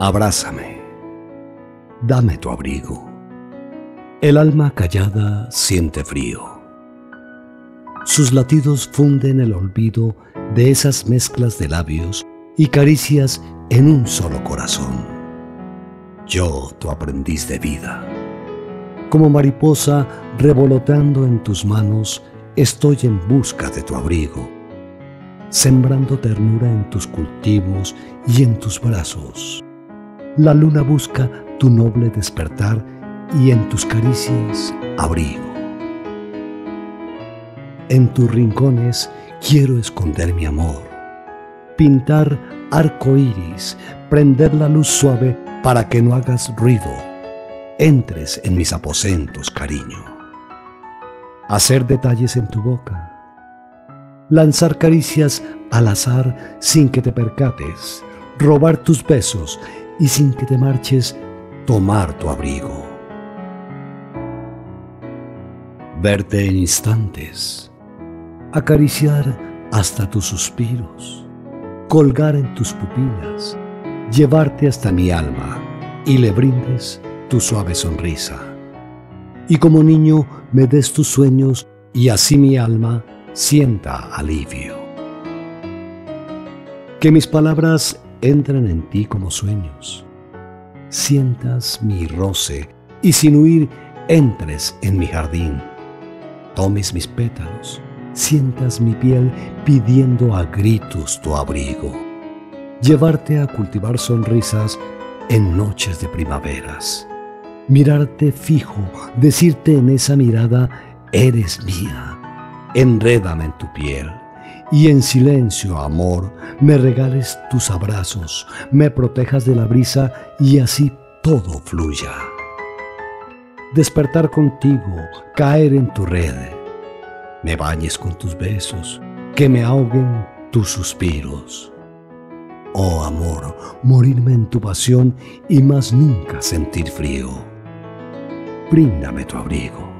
Abrázame, dame tu abrigo. El alma callada siente frío. Sus latidos funden el olvido de esas mezclas de labios y caricias en un solo corazón. Yo, tu aprendiz de vida. Como mariposa revoloteando en tus manos, estoy en busca de tu abrigo, sembrando ternura en tus cultivos y en tus brazos. La luna busca tu noble despertar y en tus caricias abrigo. En tus rincones quiero esconder mi amor, pintar arco iris, prender la luz suave para que no hagas ruido. Entres en mis aposentos, cariño. Hacer detalles en tu boca. Lanzar caricias al azar sin que te percates. Robar tus besos y sin que te marches, tomar tu abrigo. Verte en instantes. Acariciar hasta tus suspiros colgar en tus pupilas, llevarte hasta mi alma y le brindes tu suave sonrisa. Y como niño me des tus sueños y así mi alma sienta alivio. Que mis palabras entren en ti como sueños. Sientas mi roce y sin huir entres en mi jardín. Tomes mis pétalos sientas mi piel pidiendo a gritos tu abrigo. Llevarte a cultivar sonrisas en noches de primaveras. Mirarte fijo, decirte en esa mirada, eres mía. Enrédame en tu piel y en silencio, amor, me regales tus abrazos, me protejas de la brisa y así todo fluya. Despertar contigo, caer en tu red me bañes con tus besos, que me ahoguen tus suspiros. Oh amor, morirme en tu pasión y más nunca sentir frío. Bríndame tu abrigo